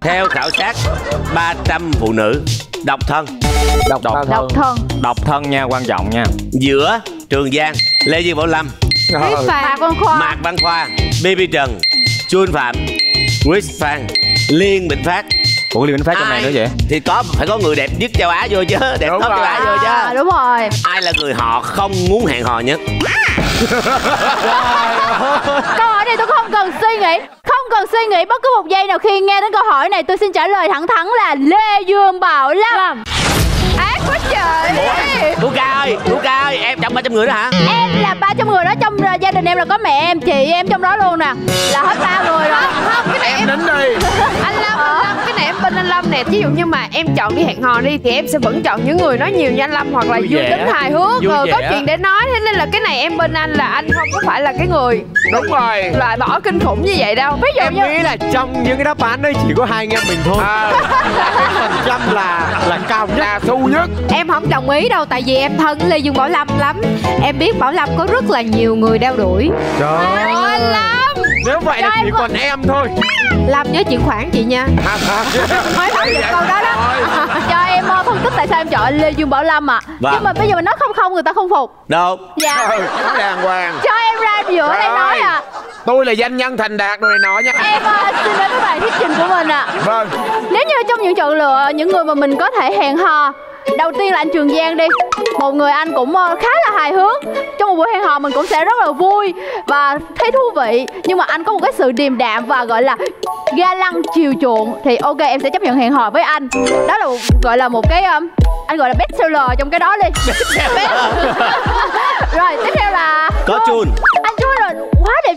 theo khảo sát 300 phụ nữ độc thân. Độc, Độc thân. Độc thân. Độc thân nha quan trọng nha. Giữa Trường Giang Lê Duy Bảo Lâm. Mạc Văn Khoa. Mạc Văn Khoa BB Trần Chuân Phạm Chris Phan Liên Bình Phát. Ủa liên minh phát trong này Ai? nữa vậy? thì có phải có người đẹp nhất châu Á vô chứ đẹp Đúng top châu. Á vô à, chứ. Đúng rồi. Ai là người họ không muốn hẹn hò nhất? Câu hỏi này tôi không cần suy nghĩ cần suy nghĩ bất cứ một giây nào khi nghe đến câu hỏi này, tôi xin trả lời thẳng thắn là lê dương bảo lâm. Ác trời. Luca ơi Luca ơi em trong 300 người đó hả? Em là ba trăm người đó trong uh, gia đình em là có mẹ em chị em trong đó luôn nè. Là hết ba người rồi. Không cái này em em nín đi anh lâm anh lâm cái này em bên anh lâm nè. Ví dụ như mà em chọn đi hẹn hò đi thì em sẽ vẫn chọn những người nói nhiều như anh lâm hoặc là Vui vui tính hài hước Vui rồi có chuyện để nói. Thế nên là cái này em bên anh là anh không có phải là cái người đúng rồi. loại bỏ kinh khủng như vậy đâu. Ví dụ em như nghĩ là trong những cái đáp án đấy chỉ có hai anh em mình thôi. À, cái phần trăm là là cao nhất. Là thu nhất Em không đồng ý đâu tại vì em thân Lê Dương Bảo Lâm lắm. Em biết Bảo Lâm có rất là nhiều người đeo đuổi. Trời anh lâm! Nếu vậy là chỉ còn em thôi. Lâm nhớ chuyển khoản chị nha. Mới nói được câu đó đó. Cho em uh, phân tích tại sao em chọn lê dương bảo lâm à Vâng. nhưng mà bây giờ mình nói không không người ta không phục. Đâu? Dạ. Ừ, đàng hoàng. Cho em ra giữa đây nói ơi. à tôi là danh nhân thành đạt rồi này nọ nha. Em uh, xin đến với bài thuyết trình của mình ạ. Vâng. Nếu như trong những chọn lựa những người mà mình có thể hẹn hò Đầu tiên là anh Trường Giang đi. Một người anh cũng ờ, khá là hài hước. Trong một buổi hẹn hò mình cũng sẽ rất là vui Và thấy thú vị. Nhưng mà anh có một cái sự điềm đạm và gọi là ga lăng chiều chuộng Thì ok em sẽ chấp nhận hẹn hò với anh. Đó là một, gọi là một cái um, Anh gọi là best seller trong cái đó đi. Rồi tiếp theo là có chun. Anh đẹp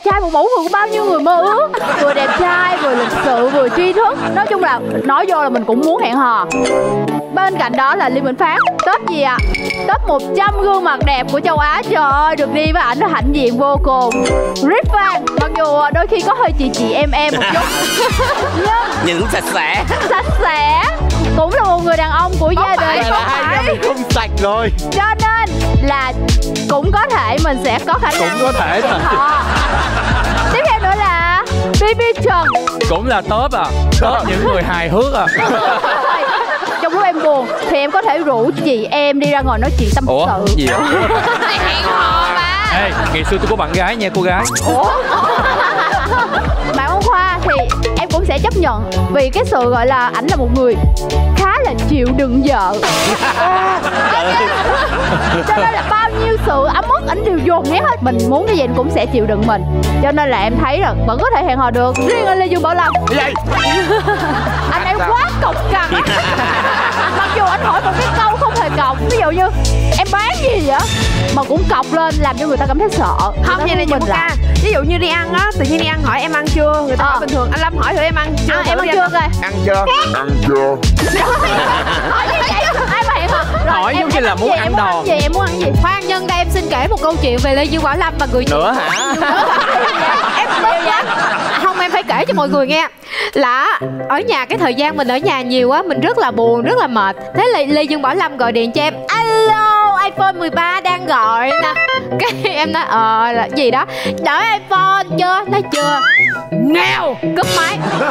trai một mẫu người của bao nhiêu người mơ ước. Vừa đẹp trai vừa lịch sự vừa tri thức. Nói chung là nói vô là mình cũng muốn hẹn hò. Bên cạnh đó là Liên Minh Phát. Top gì ạ? Top 100 gương mặt đẹp của châu Á. Trời ơi được đi với ảnh nó hãnh diện vô cùng. Rip Van mặc dù đôi khi có hơi chị chị em em một chút. Nhưng nhìn cũng sạch sẽ. Sạch sẽ cũng là một người đàn ông của gia vậy đình em mình không sạch rồi? Cho nên là cũng có thể mình sẽ có khả năng Cũng có thể hò. tiếp theo nữa là BB Trần. Cũng là top à. Top những người hài hước à. Trong lúc em buồn thì em có thể rủ chị em đi ra ngồi nói chuyện tâm ủa sự. gì vậy? Hẹn hò mà ê ngày xưa tôi có bạn gái nha cô gái. Bạn Văn Khoa thì em cũng sẽ chấp nhận vì cái sự gọi là ảnh là một người khá là chịu đựng vợ. Cho nên là bao nhiêu sự ấm ức ảnh đều dồn nén hết. Mình muốn cái gì anh cũng sẽ chịu đựng mình. Cho nên là em thấy là vẫn có thể hẹn hò được. Riêng anh Lê Dương Bảo Lâm. Anh ấy quá cộc cằn. Mặc dù anh hỏi một cái câu không hề cọc. Ví dụ như em bán gì vậy? Mà cũng cọc lên làm cho người ta cảm thấy sợ. Không vậy này mình là ca ví dụ như đi ăn á tự nhiên đi ăn hỏi em ăn chưa? Người ta Ờ. hỏi bình thường anh lâm hỏi thử em ăn chưa? À, em ăn đi chưa coi ăn chưa? Ăn chưa? Hỏi như vậy? Ai mà Rồi, Hỏi giống như là ăn muốn gì, ăn đòn. ăn gì? Em muốn ăn gì? Khoan nhân đây em xin kể một câu chuyện về Lê Dương Bảo Lâm và người chị nữa hả? Em Không em phải kể cho mọi người nghe. Là ở nhà cái thời gian mình ở nhà nhiều á Mình rất là buồn, rất là mệt. Thế là Lê Dương Bảo Lâm gọi điện cho em Alo, iPhone 13 đang gọi nè. Cái em nói ờ là gì đó. Đợi iPhone chưa? Nói chưa. Nghèo Cúp máy.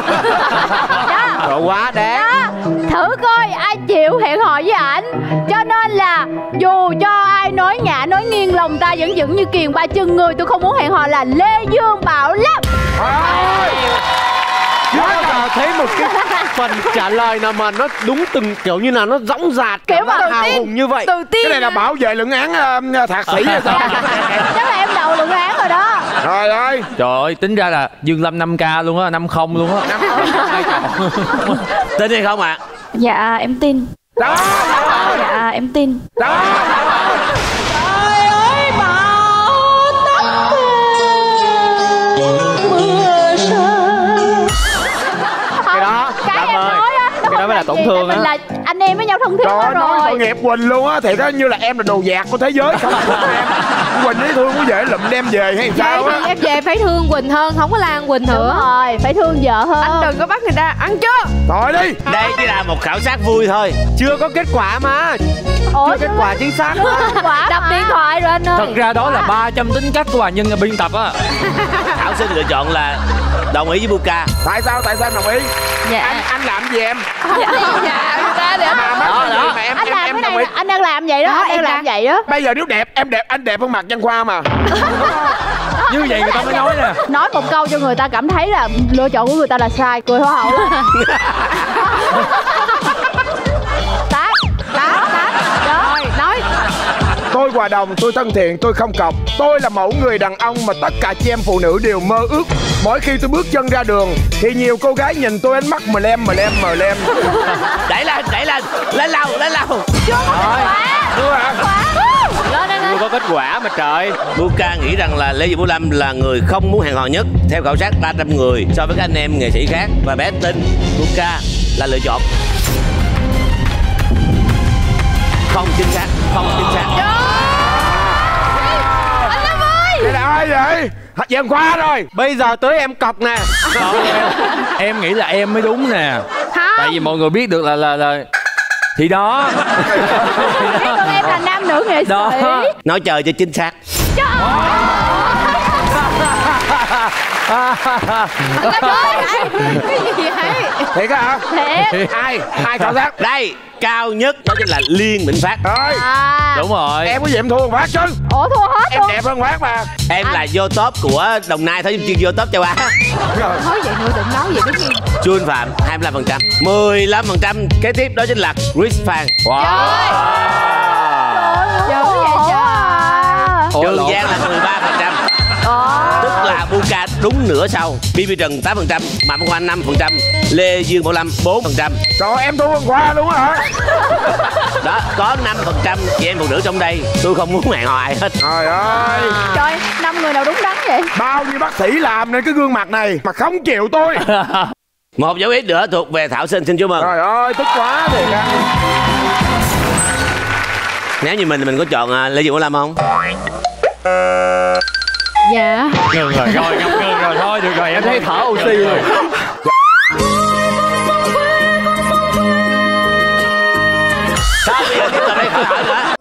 Đó. Rồi quá đáng. Đó. Thử coi ai chịu hẹn hò với ảnh. Cho nên là dù cho ai nói ngã nói nghiêng lòng ta vẫn vững như kiền ba chân người tôi không muốn hẹn hò là lê dương bảo lâm chưa bao giờ thấy một cái phần trả lời nào mà nó đúng từng kiểu như là nó dõng dạc Kiểu mà- hào hùng như vậy. đầu tiên cái này là bảo vệ luận án ờ, thạc sĩ hay sao? Chắc là em đầu luận án rồi đó. Trời ơi trời ơi tính ra là dương lâm 5 k luôn á năm không luôn á. Tin hay không ạ? Dạ em tin. Đó Dạ em tin. đó đó không mới là tổn thương á. Anh em với nhau thân thiết Trời quá nói tội rồi nghiệp Quỳnh luôn á Thiệt á như là em là đồ dạt của thế giới không em Quỳnh ấy thương quá dễ lụm đem về hay sao á. em về phải thương Quỳnh hơn Không có la Quỳnh Đúng nữa. rồi phải thương vợ hơn. Anh đừng có bắt người ta ăn chưa? Thôi đi. Đây chỉ là một khảo sát vui thôi. Chưa có kết quả mà. Ủa, Chưa kết quả chính xác quả Đập điện thoại rồi anh ơi. Thật ra đó là 300 tính cách của bà nhân biên tập á. Thảo xin lựa chọn là đồng ý với buka. Tại sao tại sao đồng ý? Dạ. Anh anh làm gì em? Dạ người ta để Mà mấy Đó, mà em anh em làm em cái này anh đang làm vậy đó Đó, anh đang em làm đang- vậy đó. Bây giờ nếu đẹp em đẹp anh đẹp hơn mặt Văn Khoa mà. Như vậy người ta mới nói nè. Nói một câu cho người ta cảm thấy là lựa chọn của người ta là sai cười hoa hậu hòa đồng, tôi thân thiện, tôi không cọc. Tôi là mẫu người đàn ông mà tất cả chị em phụ nữ đều mơ ước. Mỗi khi tôi bước chân ra đường Thì nhiều cô gái nhìn tôi ánh mắt mờ lem mờ lem mờ lem. Đẩy lên đẩy lên lên lầu lên lầu. Đúng hả? Lên lên Chưa có kết quả mà trời. Buka nghĩ rằng là lê dị vũ lâm là người không muốn hẹn hò nhất. Theo khảo sát 300 người so với các anh em nghệ sĩ khác. Và bé tin buka là lựa chọn. Không chính xác không chính xác Đây là ai vậy? Hạt Văn Khoa rồi. Bây giờ tới em cọc nè. Không, em, em nghĩ là em mới đúng nè. Tại vì mọi người biết được là là là thì đó. Biết được em là nam nữ nghệ sĩ. Đó. nói chờ cho chính xác Cái gì vậy? Thiệt á hả? thiệt. Ai? Ai khảo sát? đây cao nhất đó chính là liên bình phát. Ơi à. Đúng rồi. Em có gì em thua Phát chứ? Ủa thua hết Em luôn. đẹp hơn Phát mà. Em là vô top của đồng nai thôi chứ chưa vô top châu á Nói vậy nữa đừng nói vậy đứng yên Chuân Phạm 25% 15% Kế tiếp đó chính là Chris Phan. Wow. dữ Buka đúng nửa sau. BB Trần 8% Phạm Văn Khoa 5% Lê Dương Bảo Lâm 4% Trời ơi, em thua Văn Khoa luôn á hả? Đó có 5% chị em phụ nữ trong đây. Tôi không muốn hẹn hò ai hết. Trời ơi. Trời năm người nào đúng đắn vậy? Bao nhiêu bác sĩ làm nên cái gương mặt này Mà không chịu tôi? Một dấu ít nữa thuộc về Thảo Sinh xin chúc mừng. Trời ơi tức quá thiệt á. Nếu như mình thì mình có chọn à, Lê Dương Bảo Lâm không? Dạ. Ngừng rồi rồi ngập ngừng rồi thôi được rồi em thấy thở oxy rồi. Sao bây giờ tiếp tục đây hỏi nữa